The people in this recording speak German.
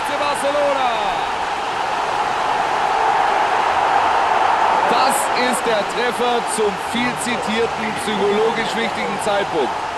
FC Barcelona. Das ist der Treffer zum viel zitierten psychologisch wichtigen Zeitpunkt.